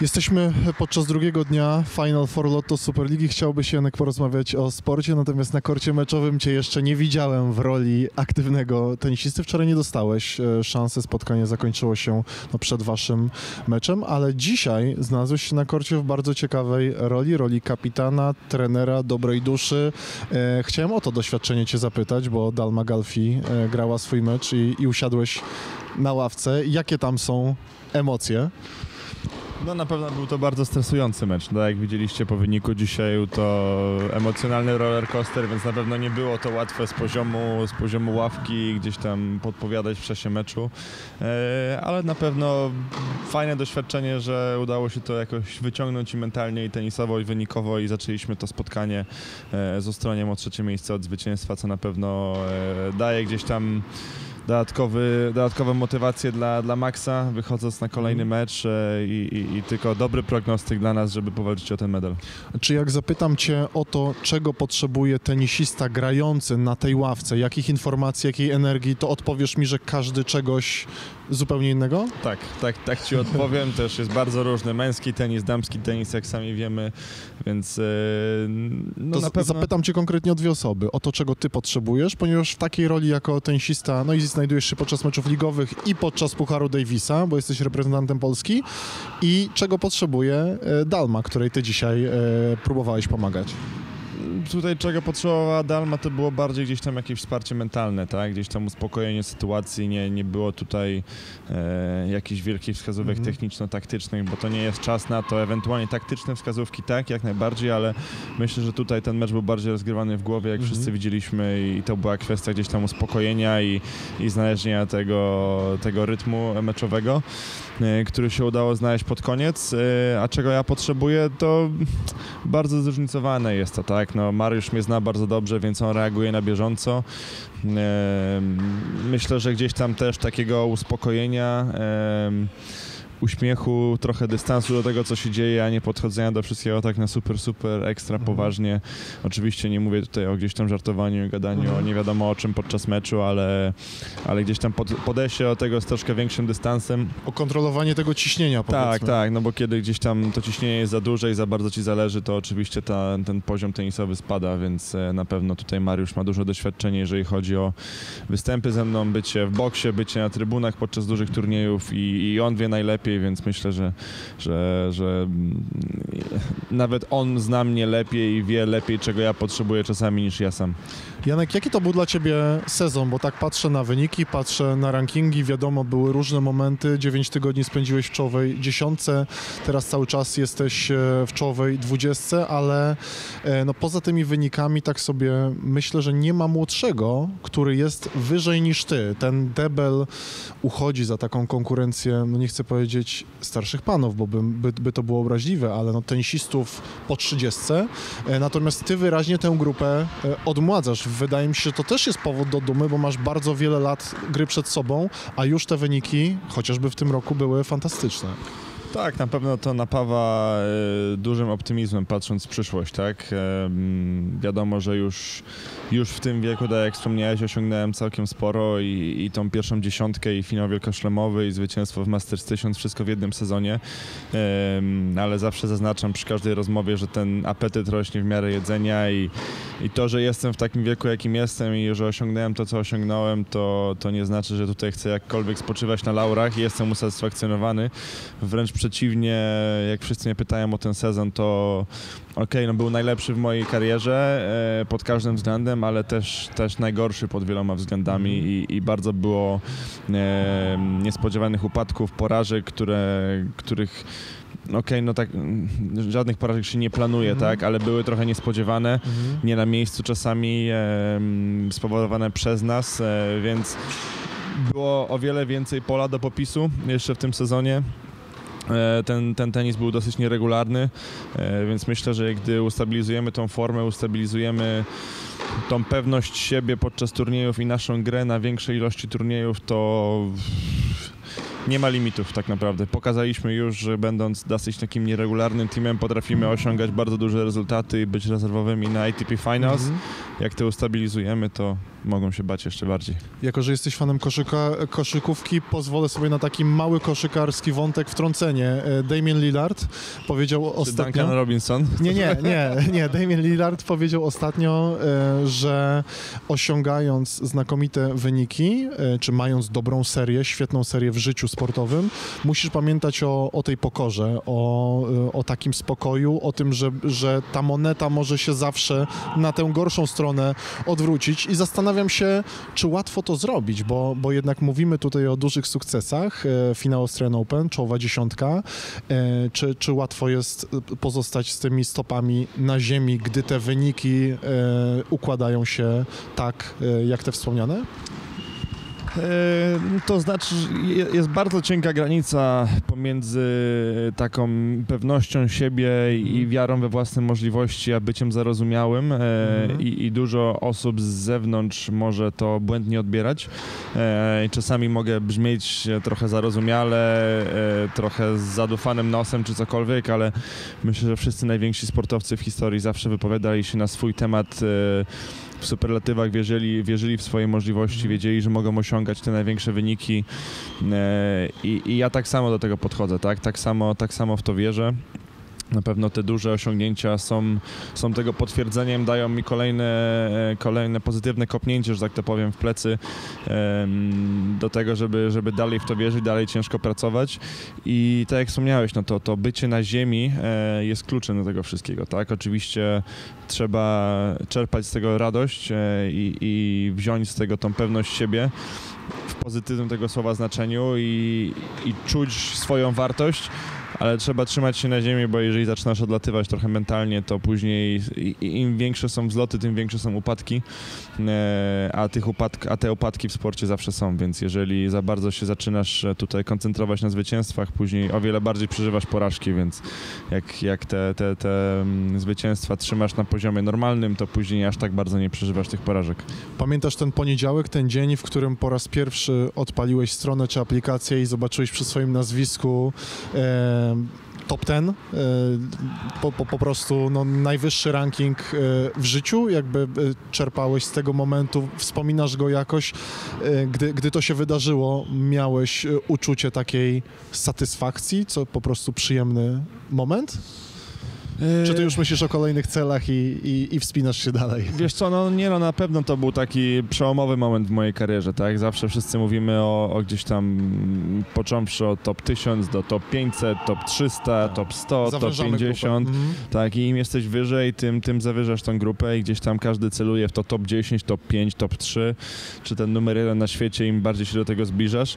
Jesteśmy podczas drugiego dnia Final Four Lotto Superligi. Chciałby się Janek porozmawiać o sporcie, natomiast na korcie meczowym Cię jeszcze nie widziałem w roli aktywnego tenisisty. Wczoraj nie dostałeś e, szansy, spotkanie zakończyło się no, przed Waszym meczem, ale dzisiaj znalazłeś się na korcie w bardzo ciekawej roli, roli kapitana, trenera, dobrej duszy. E, chciałem o to doświadczenie Cię zapytać, bo Dalma Galfi e, grała swój mecz i, i usiadłeś na ławce. Jakie tam są emocje? No na pewno był to bardzo stresujący mecz. No, jak widzieliście po wyniku dzisiaj, to emocjonalny roller coaster, więc na pewno nie było to łatwe z poziomu, z poziomu ławki gdzieś tam podpowiadać w czasie meczu. E, ale na pewno fajne doświadczenie, że udało się to jakoś wyciągnąć i mentalnie, i tenisowo, i wynikowo i zaczęliśmy to spotkanie e, z ostroniem o trzecie miejsce od zwycięstwa, co na pewno e, daje gdzieś tam dodatkowy, dodatkowe motywacje dla, dla Maxa, wychodząc na kolejny mecz e, i, i, tylko dobry prognostyk dla nas, żeby powalczyć o ten medal. Czy jak zapytam Cię o to, czego potrzebuje tenisista grający na tej ławce, jakich informacji, jakiej energii, to odpowiesz mi, że każdy czegoś zupełnie innego? Tak, tak, tak ci odpowiem. Też jest bardzo różny męski tenis, damski tenis, jak sami wiemy, więc e, no To pewno... zapytam Cię konkretnie o dwie osoby, o to, czego Ty potrzebujesz, ponieważ w takiej roli jako tenisista, no i znajdujesz się podczas meczów ligowych i podczas Pucharu Davisa, bo jesteś reprezentantem Polski i czego potrzebuje e, Dalma, której Ty dzisiaj e, próbowałeś pomagać. Tutaj czego potrzebowała Dalma to było bardziej gdzieś tam jakieś wsparcie mentalne, tak? Gdzieś tam uspokojenie sytuacji, nie, nie było tutaj e, jakichś wielkich wskazówek Mhm. techniczno-taktycznych, bo to nie jest czas na to, ewentualnie taktyczne wskazówki tak, jak najbardziej, ale myślę, że tutaj ten mecz był bardziej rozgrywany w głowie, jak Mhm. wszyscy widzieliśmy i to była kwestia gdzieś tam uspokojenia i, i znalezienia tego, tego rytmu meczowego, który się udało znaleźć pod koniec, e, a czego ja potrzebuję, to bardzo zróżnicowane jest to, tak? No, Mariusz mnie zna bardzo dobrze, więc on reaguje na bieżąco. Em, Myślę, że gdzieś tam też takiego uspokojenia, uśmiechu, trochę dystansu do tego, co się dzieje, a nie podchodzenia do wszystkiego tak na super, super, ekstra Mhm. poważnie. Oczywiście nie mówię tutaj o gdzieś tam żartowaniu i gadaniu Mhm. o nie wiadomo o czym podczas meczu, ale, ale gdzieś tam pod, podejście do tego z troszkę większym dystansem. O kontrolowanie tego ciśnienia, powiedzmy. Tak, tak, no bo kiedy gdzieś tam to ciśnienie jest za duże i za bardzo ci zależy, to oczywiście ta, ten poziom tenisowy spada, więc e, na pewno tutaj Mariusz ma dużo doświadczenie, jeżeli chodzi o występy ze mną, bycie w boksie, bycie na trybunach podczas dużych turniejów i, i on wie najlepiej, więc myślę, że, że, że mm, nawet on zna mnie lepiej i wie lepiej, czego ja potrzebuję czasami niż ja sam. Janek, jaki to był dla Ciebie sezon? Bo tak patrzę na wyniki, patrzę na rankingi, wiadomo, były różne momenty. 9 tygodni spędziłeś w czołowej dziesiątce, teraz cały czas jesteś e, w czołowej dwudziestce, ale e, no, poza tymi wynikami tak sobie myślę, że nie ma młodszego, który jest wyżej niż Ty. Ten debel uchodzi za taką konkurencję, no nie chcę powiedzieć starszych panów, bo by, by, by to było obraźliwe, ale no tenisistów po 30. E, Natomiast ty wyraźnie tę grupę e, odmładzasz. Wydaje mi się, że to też jest powód do dumy, bo masz bardzo wiele lat gry przed sobą, a już te wyniki, chociażby w tym roku, były fantastyczne. Tak, na pewno to napawa e, dużym optymizmem patrząc w przyszłość, tak? E, wiadomo, że już, już w tym wieku, tak jak wspomniałeś, osiągnąłem całkiem sporo i, i tą pierwszą dziesiątkę i finał wielkoszlemowy i zwycięstwo w Masters 1000, wszystko w jednym sezonie, e, ale zawsze zaznaczam przy każdej rozmowie, że ten apetyt rośnie w miarę jedzenia i, i to, że jestem w takim wieku, jakim jestem i że osiągnąłem to, co osiągnąłem, to, to nie znaczy, że tutaj chcę jakkolwiek spoczywać na laurach i jestem usatysfakcjonowany. Wręcz jak wszyscy mnie pytają o ten sezon, to okej, no był najlepszy w mojej karierze e, pod każdym względem, ale też, też najgorszy pod wieloma względami i, i bardzo było e, niespodziewanych upadków, porażek, które, których okej, no tak, mm, żadnych porażek się nie planuje, Mhm. tak, ale były trochę niespodziewane, nie na miejscu czasami, e, spowodowane przez nas, e, więc było o wiele więcej pola do popisu jeszcze w tym sezonie. E, Ten, ten tenis był dosyć nieregularny, e, więc myślę, że gdy ustabilizujemy tą formę, ustabilizujemy tą pewność siebie podczas turniejów i naszą grę na większej ilości turniejów, to nie ma limitów tak naprawdę. Pokazaliśmy już, że będąc dosyć takim nieregularnym teamem potrafimy osiągać bardzo duże rezultaty i być rezerwowymi na ATP Finals. Mhm. Jak to ustabilizujemy, to mogą się bać jeszcze bardziej. Jako, że jesteś fanem koszyka, koszykówki, pozwolę sobie na taki mały koszykarski wątek wtrącenie. E, Damien Lillard powiedział Czy ostatnio... Duncan Robinson? Nie, nie, nie, nie. Damien Lillard powiedział ostatnio, e, że osiągając znakomite wyniki, e, czy mając dobrą serię, świetną serię w życiu sportowym, musisz pamiętać o, o tej pokorze, o, o takim spokoju, o tym, że, że ta moneta może się zawsze na tę gorszą stronę odwrócić i zastanawiam się, czy łatwo to zrobić, bo, bo jednak mówimy tutaj o dużych sukcesach, e, finał Australian Open, czołowa dziesiątka, e, czy, czy łatwo jest pozostać z tymi stopami na ziemi, gdy te wyniki e, układają się tak, e, jak te wspomniane? E, To znaczy, jest bardzo cienka granica pomiędzy taką pewnością siebie i wiarą we własne możliwości, a byciem zarozumiałym e, Mhm. i, i dużo osób z zewnątrz może to błędnie odbierać. E, i Czasami mogę brzmieć trochę zarozumiale, e, trochę z zadufanym nosem czy cokolwiek, ale myślę, że wszyscy najwięksi sportowcy w historii zawsze wypowiadali się na swój temat e, w superlatywach, wierzyli, wierzyli w swoje możliwości, wiedzieli, że mogą osiągać te największe wyniki e, i, i ja tak samo do tego podchodzę, tak? Tak samo, tak samo w to wierzę. Na pewno te duże osiągnięcia są, są tego potwierdzeniem, dają mi kolejne, e, kolejne pozytywne kopnięcie, że tak to powiem, w plecy do tego, żeby, żeby dalej w to wierzyć, dalej ciężko pracować. I tak jak wspomniałeś, no to, to bycie na ziemi e, jest kluczem do tego wszystkiego, tak? Oczywiście trzeba czerpać z tego radość e, i, i wziąć z tego tą pewność siebie w pozytywnym tego słowa znaczeniu i, i czuć swoją wartość, ale trzeba trzymać się na ziemi, bo jeżeli zaczynasz odlatywać trochę mentalnie, to później im większe są wzloty, tym większe są upadki, e, a, tych upadk, a te upadki w sporcie zawsze są, więc jeżeli za bardzo się zaczynasz e, tutaj koncentrować na zwycięstwach, później o wiele bardziej przeżywasz porażki, więc jak, jak te, te, te mm, zwycięstwa trzymasz na poziomie normalnym, to później aż tak bardzo nie przeżywasz tych porażek. Pamiętasz ten poniedziałek, ten dzień, w którym po raz pierwszy odpaliłeś stronę czy aplikację i zobaczyłeś przy swoim nazwisku e, top 10, e, po, po, po prostu no, najwyższy ranking e, w życiu, jakby e, czerpałeś z tego momentu, wspominasz go jakoś, e, gdy, gdy to się wydarzyło, miałeś e, uczucie takiej satysfakcji, co po prostu przyjemny moment? Czy ty już myślisz o kolejnych celach i, i, i wspinasz się dalej? Wiesz co, no nie no, na pewno to był taki przełomowy moment w mojej karierze, tak? Zawsze wszyscy mówimy o, o gdzieś tam, począwszy od top 1000 do top 500, top 300, top 100, top Zawężamy grupę. 50. Mhm. Tak, i im jesteś wyżej, tym, tym zawyżasz tą grupę i gdzieś tam każdy celuje w to top 10, top 5, top 3, czy ten numer jeden na świecie, im bardziej się do tego zbliżasz.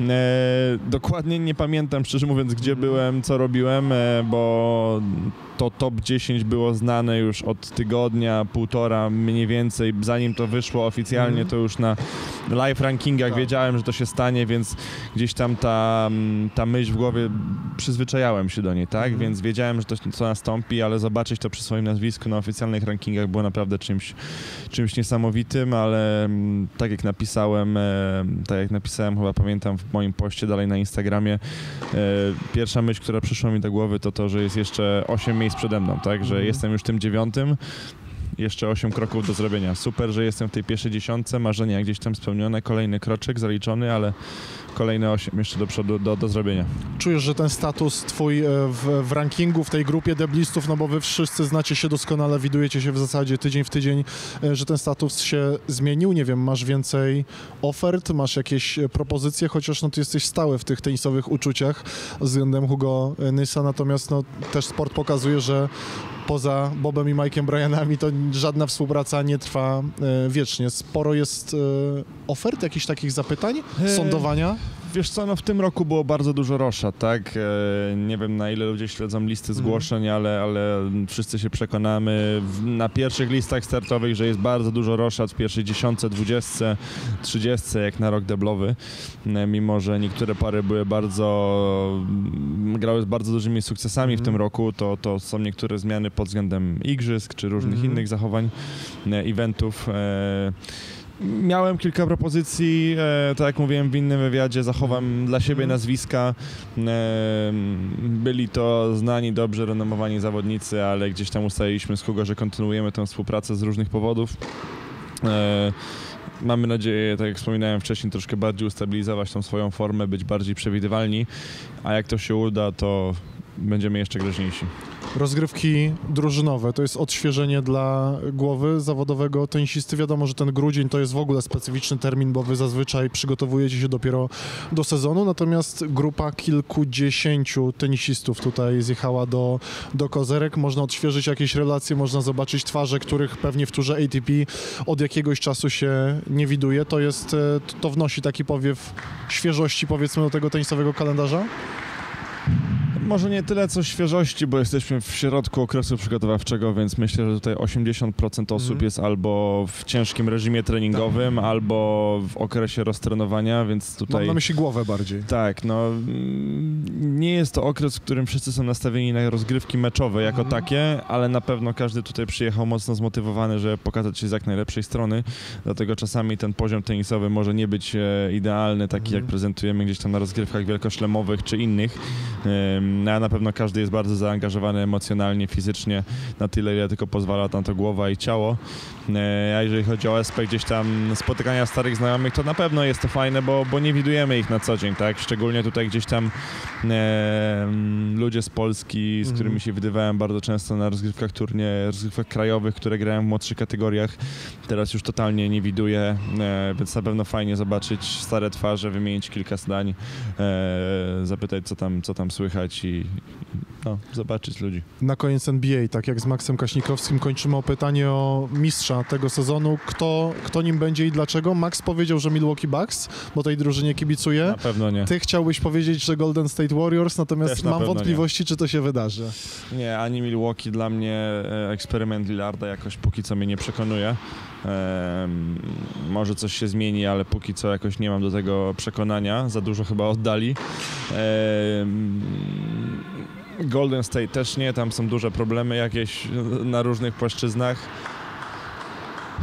E, dokładnie nie pamiętam, szczerze mówiąc, gdzie byłem, co robiłem, e, bo to top 10 było znane już od tygodnia, półtora mniej więcej, zanim to wyszło oficjalnie, Mhm. to już na live rankingach Tak. wiedziałem, że to się stanie, więc gdzieś tam ta, mm, ta myśl w głowie, przyzwyczajałem się do niej, tak? Mhm. Więc wiedziałem, że to co nastąpi, ale zobaczyć to przy swoim nazwisku na oficjalnych rankingach było naprawdę czymś, czymś niesamowitym, ale mm, tak jak napisałem, e, tak jak napisałem, chyba pamiętam w moim poście dalej na Instagramie, e, pierwsza myśl, która przyszła mi do głowy, to to, że jest jeszcze 8 miejsc przede mną, tak? Że Mhm. jestem już tym dziewiątym, jeszcze 8 kroków do zrobienia. Super, że jestem w tej pierwszej dziesiątce, marzenia gdzieś tam spełnione, kolejny kroczek zaliczony, ale kolejne 8 jeszcze do przodu do, do zrobienia. Czujesz, że ten status twój e, w, w rankingu, w tej grupie deblistów, no bo wy wszyscy znacie się doskonale, widujecie się w zasadzie tydzień w tydzień, e, że ten status się zmienił, nie wiem, masz więcej ofert, masz jakieś e, propozycje, chociaż no ty jesteś stały w tych tenisowych uczuciach względem Hugo Nysa, natomiast no też sport pokazuje, że poza Bobem i Mike'em Bryanami to żadna współpraca nie trwa e, wiecznie. Sporo jest e, ofert, jakichś takich zapytań, E, sądowania? Wiesz co, no w tym roku było bardzo dużo roszad, tak? E, nie wiem na ile ludzie śledzą listy Mhm. zgłoszeń, ale, ale wszyscy się przekonamy w, na pierwszych listach startowych, że jest bardzo dużo roszad w pierwszej dziesiątce, dwudziestce, trzydziestce, jak na rok deblowy. E, mimo, że niektóre pary były bardzo, mm, grały z bardzo dużymi sukcesami w Mhm. tym roku, to, to są niektóre zmiany pod względem igrzysk czy różnych Mhm. innych zachowań, e, eventów. E, Miałem kilka propozycji, e, tak jak mówiłem w innym wywiadzie, zachowam dla siebie Mhm. nazwiska. E, byli to znani, dobrze renomowani zawodnicy, ale gdzieś tam ustaliliśmy z Hugo, że kontynuujemy tę współpracę z różnych powodów. E, Mamy nadzieję, tak jak wspominałem wcześniej, troszkę bardziej ustabilizować tą swoją formę, być bardziej przewidywalni, a jak to się uda, to będziemy jeszcze groźniejsi. Rozgrywki drużynowe to jest odświeżenie dla głowy zawodowego tenisisty. Wiadomo, że ten grudzień to jest w ogóle specyficzny termin, bo wy zazwyczaj przygotowujecie się dopiero do sezonu, natomiast grupa kilkudziesięciu tenisistów tutaj zjechała do, do Kozerek. Można odświeżyć jakieś relacje, można zobaczyć twarze, których pewnie w turze ATP od jakiegoś czasu się nie widuje. To jest, e, to wnosi taki powiew świeżości powiedzmy do tego tenisowego kalendarza? Może nie tyle co świeżości, bo jesteśmy w środku okresu przygotowawczego, więc myślę, że tutaj 80% osób Mhm. jest albo w ciężkim reżimie treningowym, albo w okresie roztrenowania, więc Mam tutaj... na myśli głowę bardziej. Tak, no mm, nie jest to okres, w którym wszyscy są nastawieni na rozgrywki meczowe jako Mhm. takie, ale na pewno każdy tutaj przyjechał mocno zmotywowany, żeby pokazać się z jak najlepszej strony, dlatego czasami ten poziom tenisowy może nie być e, idealny, taki Mhm. jak prezentujemy gdzieś tam na rozgrywkach wielkoszlemowych czy innych, a na pewno każdy jest bardzo zaangażowany emocjonalnie, fizycznie, na tyle, ile tylko pozwala na to głowa i ciało. E, A jeżeli chodzi o SP gdzieś tam spotykania starych znajomych, to na pewno jest to fajne, bo, bo nie widujemy ich na co dzień, tak? Szczególnie tutaj gdzieś tam e, ludzie z Polski, z Mhm. którymi się widywałem bardzo często na rozgrywkach turnie, rozgrywkach krajowych, które grałem w młodszych kategoriach. Teraz już totalnie nie widuję, e, więc na pewno fajnie zobaczyć stare twarze, wymienić kilka zdań, e, zapytać co tam, co tam słychać i no, zobaczyć ludzi. Na koniec NBA, tak jak z Maxem Kaśnikowskim, kończymy o pytanie o mistrza tego sezonu. Kto, kto nim będzie i dlaczego? Max powiedział, że Milwaukee Bucks, bo tej drużynie kibicuje. Na pewno nie. Ty chciałbyś powiedzieć, że Golden State Warriors, natomiast na mam wątpliwości, czy to się wydarzy. Nie, ani Milwaukee dla mnie e, eksperyment Lillarda jakoś póki co mnie nie przekonuje. Może coś się zmieni, ale póki co jakoś nie mam do tego przekonania. Za dużo chyba oddali. Golden State też nie, tam są duże problemy jakieś na różnych płaszczyznach.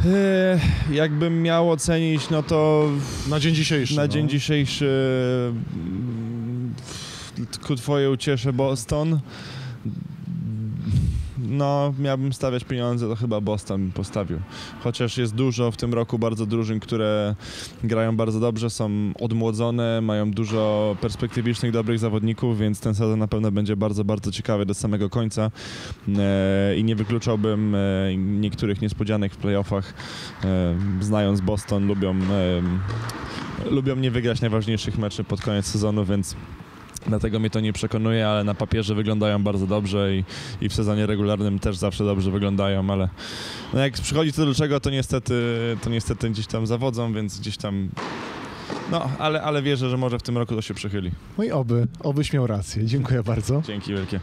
E, Jakbym miał ocenić, no to Na dzień dzisiejszy. na no. dzień dzisiejszy mm, ku twojej uciesze Boston. No, miałbym stawiać pieniądze, to chyba Boston bym postawił. Chociaż jest dużo w tym roku bardzo drużyn, które grają bardzo dobrze, są odmłodzone, mają dużo perspektywicznych, dobrych zawodników, więc ten sezon na pewno będzie bardzo, bardzo ciekawy do samego końca. E, I nie wykluczałbym e, niektórych niespodzianek w playoffach. E, znając Boston, lubią lubią nie wygrać najważniejszych meczy pod koniec sezonu, więc dlatego mnie to nie przekonuje, ale na papierze wyglądają bardzo dobrze i, i w sezonie regularnym też zawsze dobrze wyglądają, ale no jak przychodzi co do czego, to niestety, to niestety gdzieś tam zawodzą, więc gdzieś tam no, ale, ale wierzę, że może w tym roku to się przychyli. No i oby, obyś miał rację. Dziękuję bardzo. Dzięki wielkie.